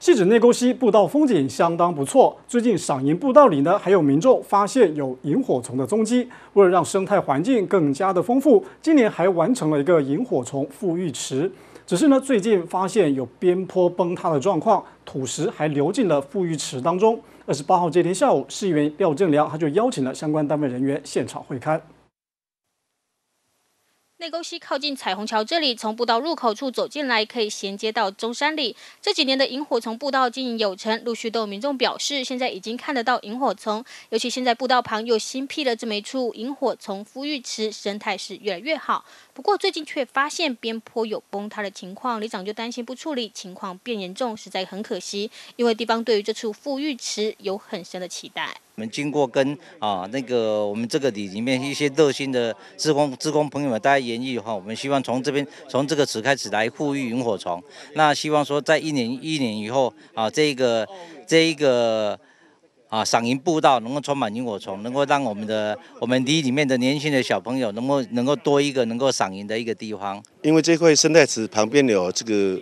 细指内沟溪步道风景相当不错，最近赏萤步道里呢，还有民众发现有萤火虫的踪迹。为了让生态环境更加的丰富，今年还完成了一个萤火虫复育池。只是呢，最近发现有边坡崩塌的状况，土石还流进了复育池当中。二十八号这天下午，市议员廖正良他就邀请了相关单位人员现场会勘。内沟溪靠近彩虹桥，这里从步道入口处走进来，可以衔接到中山里。这几年的萤火虫步道经营有成，陆续都有民众表示，现在已经看得到萤火虫。尤其现在步道旁又新辟了这么一处萤火虫孵育池，生态是越来越好。不过最近却发现边坡有崩塌的情况，里长就担心不处理，情况变严重，实在很可惜。因为地方对于这处富裕池有很深的期待。我们经过跟啊那个我们这个里里面一些热心的职工职工朋友们大家研议哈，我们希望从这边从这个池开始来呼吁萤火虫。那希望说在一年一年以后啊，这个这一个。啊，赏萤步道能够充满萤火虫，能够让我们的我们里里面的年轻的小朋友能够能够多一个能够赏萤的一个地方。因为这块生态池旁边有这个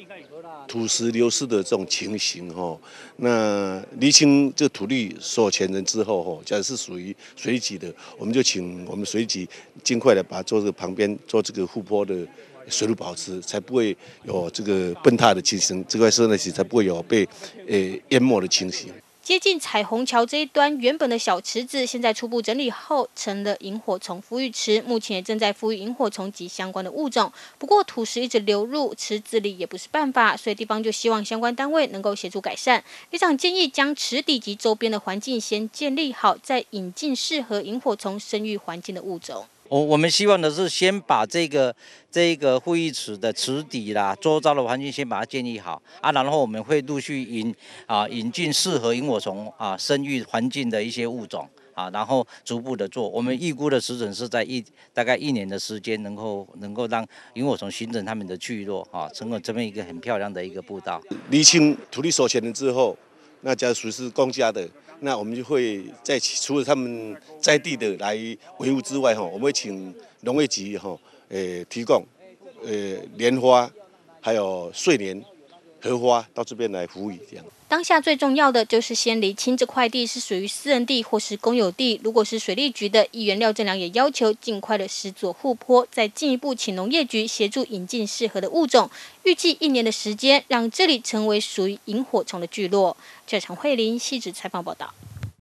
土石流失的这种情形哈，那厘清这土地所有权人之后哈，假如是属于水局的，我们就请我们水局尽快的把做这个旁边做这个护坡的水路保持，才不会有这个崩塌的情形，这块生态池才不会有被呃淹没的情形。接近彩虹桥这一端，原本的小池子，现在初步整理后成了萤火虫孵育池，目前也正在孵育萤火虫及相关的物种。不过土石一直流入池子里也不是办法，所以地方就希望相关单位能够协助改善。里长建议将池底及周边的环境先建立好，再引进适合萤火虫生育环境的物种。我我们希望的是先把这个这个会议池的池底啦，周遭的环境先把它建立好啊，然后我们会陆续引啊引进适合萤火虫啊生育环境的一些物种啊，然后逐步的做。我们预估的时程是在一大概一年的时间，能够能够让萤火虫形成它们的聚落啊，成为这么一个很漂亮的一个步道。厘清土地所权人之后，那假如属是公家的。那我们就会在除了他们在地的来维护之外，哈，我们会请农业局哈，呃，提供呃莲花，还有睡莲、荷花到这边来服务这样。当下最重要的就是先厘清这块地是属于私人地或是公有地。如果是水利局的，议员廖正良也要求尽快的使左护坡，再进一步请农业局协助引进适合的物种。预计一年的时间，让这里成为属于萤火虫的聚落。这场慧玲细致采访报道。